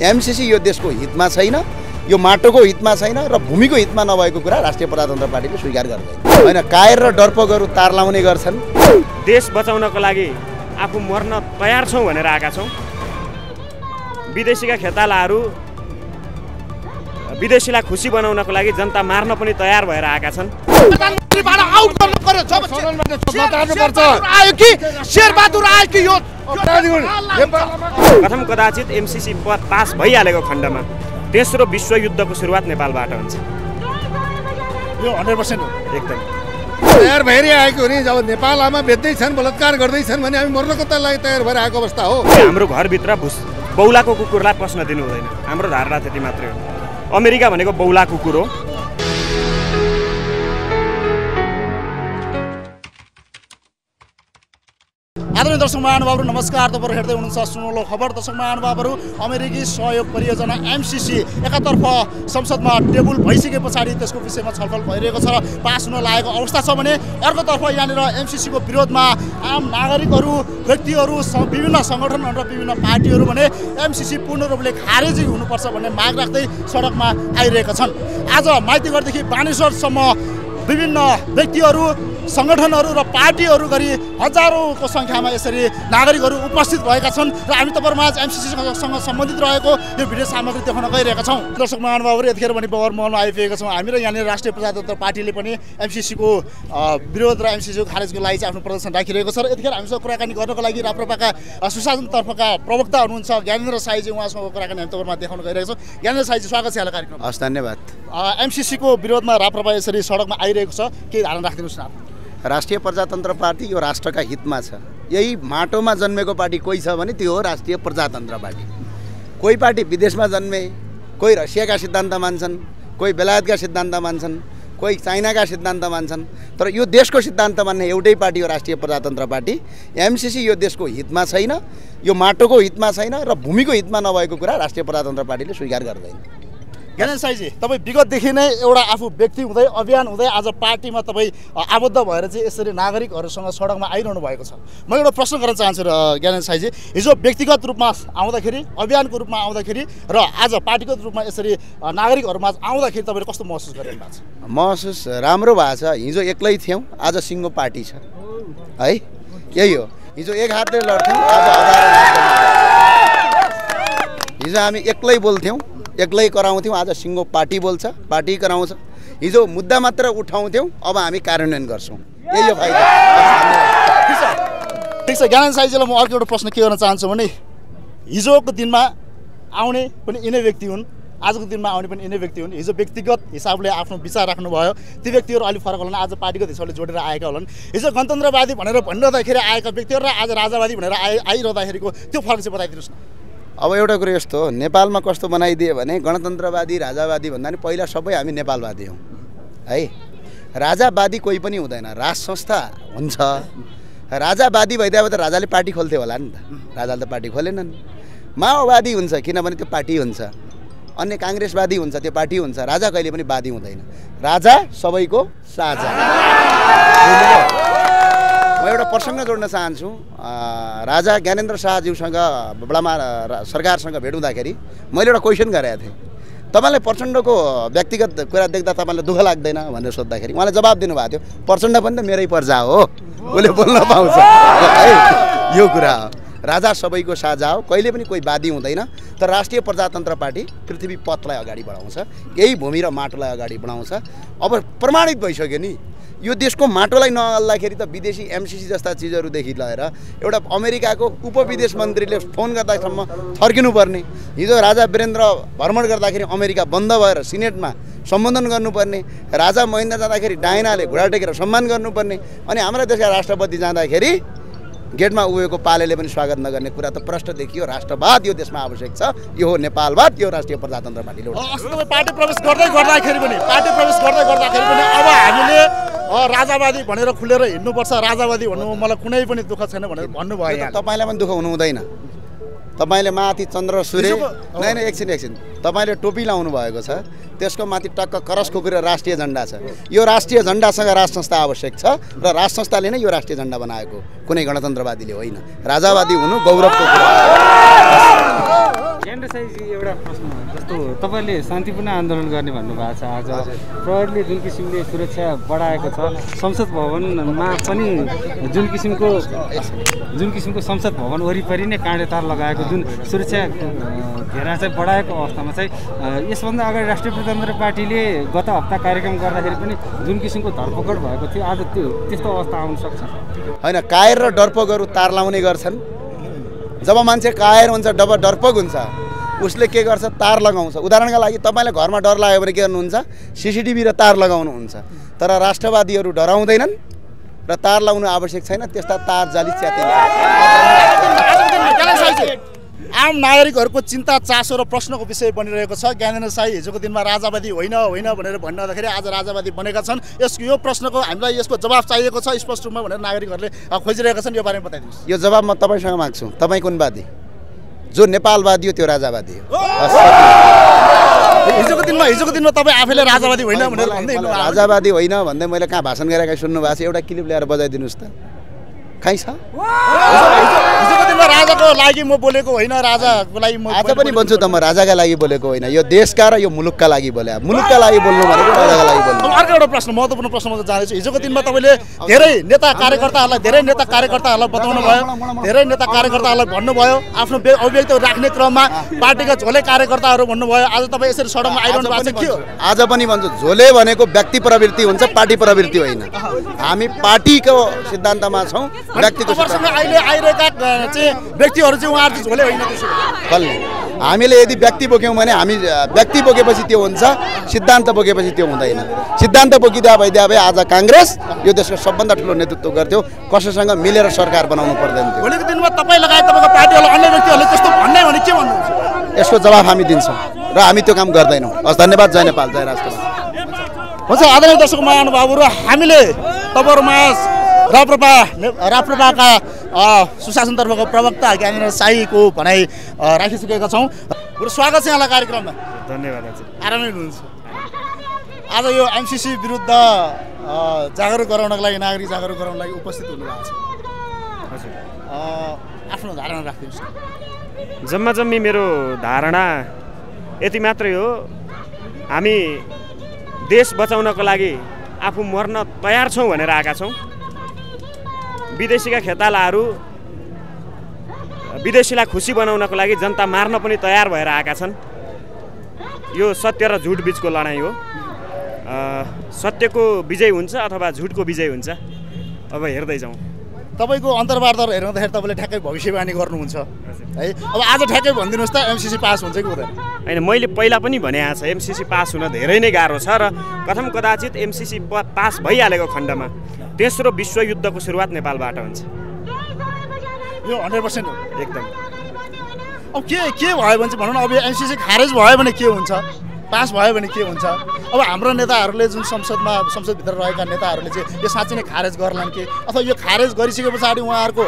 MCC यो देशको हितमा छैन यो माटोको हितमा छैन र भूमिको हितमा नभएको कुरा राष्ट्रिय प्रजातन्त्र पार्टीले स्वीकार गर्दैन होइन कायर र डर्पकहरू तार लाउने गर्छन्। देश बचाउनको लागि आफू मर्न तयार छौँ भनेर आएका छौँ। विदेशीका खेतालाहरू विदेशीलाई खुसी बनाउनको लागि जनता मार्न पनि तयार भएर आएका छन्। आयो कि? शेरबहादुर आयो कि यो प्रथम कदाचित एमसिसी पद पास भइहालेको खण्डमा तेस्रो विश्वयुद्धको सुरुवात नेपालबाट हुन्छ। यो हन्ड्रेड पर्सेन्ट हो। एकदम। तयार भएर आएको हो नि जब नेपाल आमा बेच्दैछन् बलात्कार गर्दैछन् भने हामी मर्नको त लागि तयार भएर आएको अवस्था हो। हाम्रो घरभित्र भुस बौलाको कुकुरलाई पस्न दिनु हुँदैन। हाम्रो धारणा त्यति मात्रै हो। अमेरिका भनेको बौला कुकुर हो। आदरणीय दर्शक महानुभावहरू नमस्कार तपाईँहरू हेर्दै हुनुहुन्छ सुनौलो खबर दर्शक महानुभावहरू अमेरिकी सहयोग परियोजना एमसिसी एकातर्फ संसदमा टेबल भइसके पछाडि त्यसको विषयमा छलफल भइरहेको छ र पास हुन लागेको अवस्था छ भने अर्कोतर्फ यहाँनिर एमसिसीको विरोधमा आम नागरिकहरू व्यक्तिहरू विभिन्न सङ्गठनहरू र विभिन्न पार्टीहरू भने एमसिसी पूर्ण रूपले खारेजी हुनुपर्छ भन्ने माग राख्दै सडकमा आइरहेका छन् आज माइतीगढदेखि बानेश्वरसम्म विभिन्न व्यक्तिहरू सङ्गठनहरू र पार्टीहरू गरी हजारौँको सङ्ख्यामा यसरी नागरिकहरू उपस्थित भएका छन् र हामी तपाईँहरूमा आज एमसिसीसँग सम्बन्धित रहेको यो भिडियो सामग्री देखाउन गइरहेका छौँ। दर्शक महानुभावहरू यतिखेर पनि पवर महलमा आइपुगेका छौँ हामी र यहाँनिर राष्ट्रिय प्रजातन्त्र पार्टीले पनि एमसिसीको विरोध र एमसिसीको खारेजको लागि चाहिँ आफ्नो प्रदर्शन राखिरहेको छ र यतिखेर हामीसँग कुराकानी गर्नको लागि राप्रपाका सुशासनतर्फका प्रवक्ता हुनुहुन्छ ज्ञानेन्द्र साईजी। उहाँसँग कुराकानी हामी तपाईँहरूमा देखाउन गइरहेको छौँ। ज्ञानेन्द्र साईजी स्वागत छ यहाँलाई कार्यक्रम हस् धन्यवाद। एमसिसीको विरोधमा राप्रपा यसरी सडकमा आइरहेको छ। केही धारणा राखिदिनुहोस् न। राष्ट्रिय प्रजातन्त्र पार्टी यो राष्ट्रका हितमा छ। यही माटोमा जन्मेको पार्टी कोही छ भने त्यो हो राष्ट्रिय प्रजातन्त्र पार्टी। कोही पार्टी विदेशमा जन्मे कोही रसियाका सिद्धान्त मान्छन् कोही बेलायतका सिद्धान्त मान्छन् कोही चाइनाका सिद्धान्त मान्छन् तर यो देशको सिद्धान्त मान्ने एउटै पार्टी हो राष्ट्रिय प्रजातन्त्र पार्टी। एमसिसी यो देशको हितमा छैन यो माटोको हितमा छैन र भूमिको हितमा नभएको कुरा राष्ट्रिय प्रजातन्त्र पार्टीले स्वीकार गर्दैन। ज्ञानेन्द्र साईजी तपाईँ विगतदेखि नै एउटा आफू व्यक्ति हुँदै अभियान हुँदै आज पार्टीमा तपाईँ आबद्ध भएर चाहिँ यसरी नागरिकहरूसँग सडकमा आइरहनु भएको छ। म एउटा प्रश्न गर्न चाहन्छु र ज्ञानेन्द्र साईजी हिजो व्यक्तिगत रूपमा आउँदाखेरि अभियानको रूपमा आउँदाखेरि र आज पार्टीगत रूपमा यसरी नागरिकहरूमा आउँदाखेरि तपाईँले कस्तो महसुस गरिरहनु भएको छ? महसुस राम्रो भएको छ। हिजो एक्लै थियौँ आज सिङ्गो पार्टी छ। है? यही हो। हिजो एक हातले लड्थ्यौँ हिजो हामी एक्लै बोल्थ्यौँ। एक्लै कराउँथ्यौँ आज सिङ्गो पार्टी बोल्छ पार्टी कराउँछ। हिजो मुद्दा मात्र उठाउँथ्यौँ अब हामी कार्यान्वयन गर्छौँ। यही हो फाइदा। ठिक छ। ज्ञानेन्द्र साईजीलाई म अर्को एउटा प्रश्न के गर्न चाहन्छु भने हिजोको दिनमा आउने पनि यिनै व्यक्ति हुन् आजको दिनमा आउने पनि यिनै व्यक्ति हुन्। हिजो व्यक्तिगत हिसाबले आफ्नो विचार राख्नुभयो। ती व्यक्तिहरू अलिक फरक होलान् आज पार्टीगत हिसाबले जोडेर आएका होलान्। हिजो गणतन्त्रवादी भनेर भनिरहँदाखेरि आएका व्यक्तिहरू र आज राजावादी भनेर आइ आइरहँदाखेरिको त्यो फरक चाहिँ बताइदिनुहोस् न। अब एउटा कुरो यस्तो हो नेपालमा कस्तो बनाइदियो भने गणतन्त्रवादी राजावादी भन्दा नि पहिला सबै हामी नेपालवादी हौँ। है? राजावादी कोही पनि हुँदैन राज संस्था हुन्छ। राजावादी भइदियो भए त राजाले पार्टी खोल्थ्यो होला नि त। राजाले त पार्टी खोलेनन्। माओवादी हुन्छ किनभने त्यो पार्टी हुन्छ। अन्य काङ्ग्रेसवादी हुन्छ त्यो पार्टी हुन्छ। राजा कहिले पनि वादी हुँदैन। राजा सबैको साझा। म एउटा प्रसङ्ग जोड्न चाहन्छु। राजा ज्ञानेन्द्र शाहज्यूसँग बडामा सरकारसँग भेट हुँदाखेरि मैले एउटा क्वेसन गरेको थिएँ। तपाईँलाई प्रचण्डको व्यक्तिगत कुरा देख्दा तपाईँलाई दुःख लाग्दैन भनेर सोद्धाखेरि उहाँले जवाब दिनुभएको थियो। प्रचण्ड पनि त मेरै पर्जा हो। उसले बोल्न पाउँछ। है यो कुरा हो। राजा सबैको साझा हो। कहिले पनि कोही वादी हुँदैन। तर राष्ट्रिय प्रजातन्त्र पार्टी पृथ्वी पथलाई अगाडि बढाउँछ। यही भूमि र माटोलाई अगाडि बढाउँछ। अब प्रमाणित भइसक्यो नि। यो देशको माटोलाई नअल्दाखेरि त विदेशी एमसिसी जस्ता चिजहरूदेखि लिएर एउटा अमेरिकाको उपविदेश मन्त्रीले फोन गर्दासम्म फर्किनुपर्ने हिजो राजा वीरेन्द्र भ्रमण गर्दाखेरि अमेरिका बन्द भएर सिनेटमा सम्बोधन गर्नुपर्ने। राजा महेन्द्र जाँदाखेरि डाइनाले घुँडा टेकेर सम्मान गर्नुपर्ने अनि हाम्रा देशका राष्ट्रपति जाँदाखेरि गेटमा उभिएको पालेले पनि स्वागत नगर्ने कुरा त प्रष्ट देखियो। राष्ट्रवाद यो देशमा आवश्यक छ। यो हो नेपालवाद यो राष्ट्रिय प्रजातन्त्र पार्टीले पार्टी प्रवेश गर्दै गर्दाखेरि पनि पार्टी प्रवेश गर्दै गर्दाखेरि पनि अब हामीले राजावादी भनेर खुलेर हिँड्नुपर्छ राजावादी भन्नु मलाई कुनै पनि दुःख छैन भनेर भन्नुभयो तपाईँलाई पनि दुःख हुनु हुँदैन। तपाईँले माथि चन्द्र सूर्य नै नै एकछिन एकछिन। तपाईँले टोपी लाउनु भएको छ त्यसको माथि टक्क करस खुकुरेर राष्ट्रिय झन्डा छ। यो राष्ट्रिय झन्डासँग राज संस्था आवश्यक छ र राज संस्थाले नै यो राष्ट्रिय झन्डा बनाएको कुनै गणतन्त्रवादीले होइन। राजावादी हुनु गौरवको कुरा साईजी एउटा प्रश्न जस्तो तपाईँले शान्तिपूर्ण आन्दोलन गर्ने भन्नुभएको छ आज। प्रहरीले जुन किसिमले सुरक्षा बढाएको छ संसद भवनमा पनि जुन किसिमको जुन किसिमको संसद भवन वरिपरि नै काँडे तार लगाएको जुन सुरक्षा घेरा चाहिँ बढाएको अवस्थामा चाहिँ यसभन्दा अगाडि राष्ट्रिय प्रजातन्त्र पार्टीले गत हप्ता कार्यक्रम गर्दाखेरि पनि जुन किसिमको धरपकड भएको थियो आज त्यो त्यस्तो अवस्था आउन सक्छ। होइन कायर र डरपोकहरू तार लाउने गर्छन्। जब मान्छे कायर हुन्छ डब डरपोक हुन्छ उसले के गर्छ तार लगाउँछ उदाहरणका लागि तपाईँलाई घरमा डर लाग्यो भने के गर्नुहुन्छ सिसिटिभी र तार लगाउनुहुन्छ तर राष्ट्रवादीहरू डराउँदैनन् र तार लगाउनु आवश्यक छैन त्यस्ता तार जाली च्यातिन्छ आम नागरिकहरूको चिन्ता चासो र प्रश्नको विषय बनिरहेको छ। ज्ञानेन्द्र साई हिजोको दिनमा राजावादी होइन होइन भनेर भनिरहँदाखेरि आज राजावादी बनेका छन्। यसको यो प्रश्नको हामीलाई यसको जवाब चाहिएको छ स्पष्ट रूपमा भनेर नागरिकहरूले खोजिरहेका छन्। यो बारेमा बताइदिनुहोस्। यो जवाब म तपाईँसँग माग्छु। तपाईँ कुन वादी? जो नेपालवादी हो त्यो राजावादी हो। हिजोको दिनमा हिजोको दिनमा तपाईँ आफैले राजावादी होइन भनेर भन्दै। राजावादी होइन भन्दै मैले कहाँ भाषण गरेका सुन्नु भएको छ? एउटा क्लिप ल्याएर बजाइदिनुहोस् त। कहीँ छ? राजाको लागि म बोलेको होइन राजाको लागि म आज पनि भन्छु त म राजाका लागि बोलेको होइन यो देशका र यो मुलुकका लागि बोले। मुलुकका लागि बोल्नु भनेको राजाका लागि बोल्नु। अर्को एउटा प्रश्न महत्त्वपूर्ण प्रश्नमा जाँदैछु। हिजोको दिनमा तपाईँले धेरै नेता कार्यकर्ताहरूलाई धेरै नेता कार्यकर्ताहरूलाई बताउनु भयो। धेरै नेता कार्यकर्ताहरूलाई भन्नुभयो। आफ्नो व्य- अभिव्यक्ति राख्ने क्रममा पार्टीका झोले कार्यकर्ताहरू भन्नुभयो। आज तपाईँ यसरी सडकमा आइरहनु भएको छ के आज पनि भन्छु। झोले भनेको व्यक्ति प्रवृत्ति हुन्छ पार्टी प्रवृत्ति होइन। हामी पार्टीको सिद्धान्तमा छौँ व्यक्तिको अहिले आइरहेका चाहिँ व्यक्तिहरू चाहिँ उहाँहरू चाहिँ झोले होइन। कसले हामीले यदि व्यक्ति बोक्यौँ भने हामी व्यक्ति बोकेपछि त्यो हुन्छ सिद्धान्त बोकेपछि त्यो हुँदैन। सिद्धान्त बोकिदिया भइदिया भए आज काङ्ग्रेस यो देशको सबभन्दा ठुलो नेतृत्व गर्थ्यो कसैसँग मिलेर सरकार बनाउनु पर्दैन थियो। भोलिको दिनमा तपाईँ लगायत तपाईँको पार्टीहरूलाई अन्य व्यक्तिहरूले त्यस्तो भन्ने भने के भन्नुहुन्छ? यसको जवाब हामी दिन्छौँ र हामी त्यो काम गर्दैनौँ। हस् धन्यवाद जय नेपाल जय राष्ट्रवाद। हुन्छ आदरणीय दर्शक महानुभावहरू हामीले तपाईँहरूमा राप्रपा राप्रपाका सुशासनतर्फको प्रवक्ता ज्ञानेन्द्र साईको भनाइ राखिसकेका छौँ। बरु स्वागत छ यहाँलाई कार्यक्रममा। धन्यवाद आरामै हुनुहुन्छ। आज यो एमसिसी विरुद्ध जागरुक गराउनको लागि नागरिक जागरुक गराउनको लागि उपस्थित हुनुभएको छ। आफ्नो धारणा राखिदिनुहोस् न। जम्मा जम्मी मेरो धारणा यति मात्रै हो। हामी देश बचाउनको लागि आफू मर्न तयार छौँ भनेर आएका छौँ। विदेशीका खेतालाहरू विदेशीलाई खुसी बनाउनको लागि जनता मार्न पनि तयार भएर आएका छन्। यो सत्य र झुट बिचको लडाइँ हो। सत्यको विजय हुन्छ अथवा झुटको विजय हुन्छ। अब हेर्दै जाउँ। तपाईँको अन्तर्वार्ताहरू हेर्दाखेरि तपाईँले ठ्याक्कै भविष्यवाणी गर्नुहुन्छ। है अब आज ठ्याक्कै भनिदिनुहोस् त एमसिसी पास हुन्छ कि हुँदैन? होइन मैले पहिला पनि भने आएको छ एमसिसी पास हुन धेरै नै गाह्रो छ र कथम कदाचित एमसिसी पास भइहालेको खण्डमा तेस्रो विश्वयुद्धको सुरुवात नेपालबाट हुन्छ। यो हन्ड्रेड पर्सेन्ट एकदम। अब के के भयो भने चाहिँ भनौँ न अब एमसिसी खारेज भयो भने के हुन्छ? पास भयो भने के हुन्छ? अब हाम्रो नेताहरूले जुन संसदमा संसदभित्र रहेका नेताहरूले चाहिँ यो साँच्चै नै खारेज गर्लान् कि? अथवा यो खारेज गरिसके पछाडि उहाँहरूको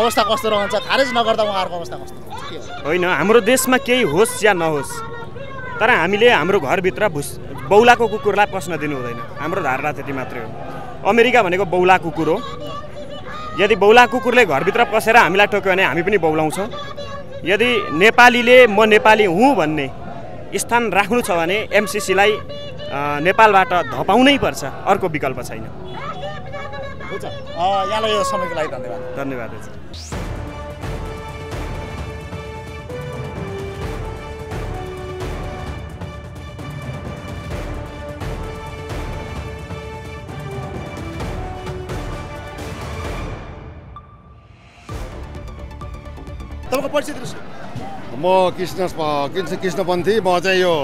अवस्था कस्तो रहन्छ? खारेज नगर्दा उहाँहरूको अवस्था कस्तो रहन्छ? होइन हाम्रो देशमा केही होस् या नहोस् तर हामीले हाम्रो घरभित्र भुस बौलाको कुकुरलाई पस्न दिनु हुँदैन। हाम्रो धारणा त्यति मात्रै हो। अमेरिका भनेको बौला कुकुर हो। यदि बौला कुकुरले घरभित्र पसेर हामीलाई टोक्यो भने हामी पनि बौलाउँछौँ। यदि नेपालीले म नेपाली हुँ भन्ने स्थान राख्नु छ भने एमसिसीलाई नेपालबाट धपाउनै पर्छ। अर्को विकल्प छैन। हुन्छ। यहाँलाई यो समयको लागि धन्यवाद। धन्यवाद। तपाईँको परिचय दिनुहोस्। म कृष्ण कृष्ण कृष्णपन्थी म चाहिँ यो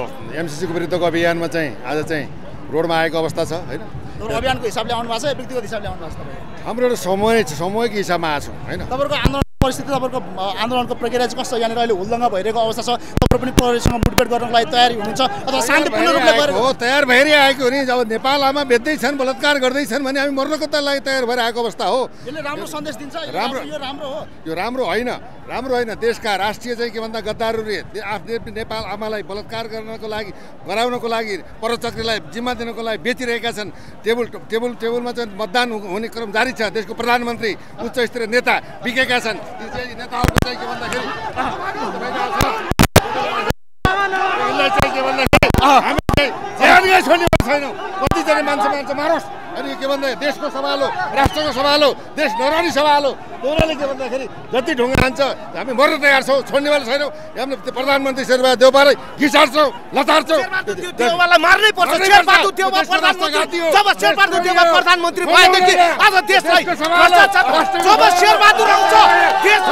एमसिसीको विरुद्धको अभियानमा चाहिँ आज चाहिँ रोडमा आएको अवस्था छ होइन? तपाईँको अभियानको हिसाबले आउनु भएको छ व्यक्तिगत हिसाबले आउनु भएको छ हाम्रो एउटा समय समयको हिसाबमा आएको छौँ होइन? तपाईँहरूको आन्दोलन परिस्थिति तपाईँको अ, आन्दोलनको प्रक्रिया चाहिँ कस्तो? यहाँनिर अहिले हुलदङ्गा भइरहेको अवस्था छ। तपाईँहरू पनि प्रहरीसँग मुठभेड गर्नको लागि तयारी हुनुहुन्छ अथवा शान्तिपूर्ण रूपले हो तयार भएरै आएको हो नि। जब नेपाल आमा बेच्दैछन् बलात्कार गर्दैछन् भने हामी मर्नको त लागि तयार भएर आएको अवस्था हो। यसले राम्रो सन्देश दिन्छ। राम्रो। राम्रो यो राम्रो हो। यो राम्रो होइन। राम्रो होइन। देशका राष्ट्रिय चाहिँ के भन्दा गद्दारहरूले आफ्नो नेपाल आमालाई बलात्कार गर्नको लागि गराउनको लागि परचक्रीलाई जिम्मा दिनको लागि बेचिरहेका छन्। टेबल टेबल टेबलमा चाहिँ मतदान हुने क्रम जारी छ। देशको प्रधानमन्त्री उच्च स्तरीय नेता बिकेका छन्। चाहिँ के भन्दाखेरि यसलाई चाहिँ के भन्दाखेरि हामी चाहिँ छैनौँ कतिजना मान्छे मान्छे मारोस् के भन्दा देशको सवाल हो राष्ट्रको सवाल हो देश नरहने सवाल। हो उनीहरूले के भन्दाखेरि जति ढुङ्गा हान्छ हामी मर्न तयार छौँ छोड्नेवाला छैनौँ। हामी त्यो प्रधानमन्त्री शेरबहादुर देउपालाई घिसार्छौँ लतार्छौँ। मार्नै पर्छ। जब शेरबहादुर देउवा प्रधानमन्त्री। भएदेखि आज देशलाई जब। शेरबहादुर आउँछ देश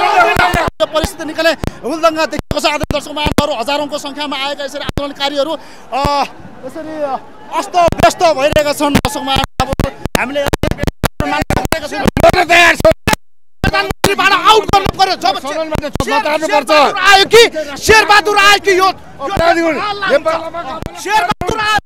यो परिस्थिति निकाले। हुलदङ्गा देखेको छ आदरणीय दर्शक महानुभावहरू हजारौँको सङ्ख्यामा आएका यसरी आन्दोलनकारीहरू यसरी अस्त व्यस्त भइरहेका छन् दर्शक हामीले आयो कि शेरबहादुर यो। शेरबहादुर आयो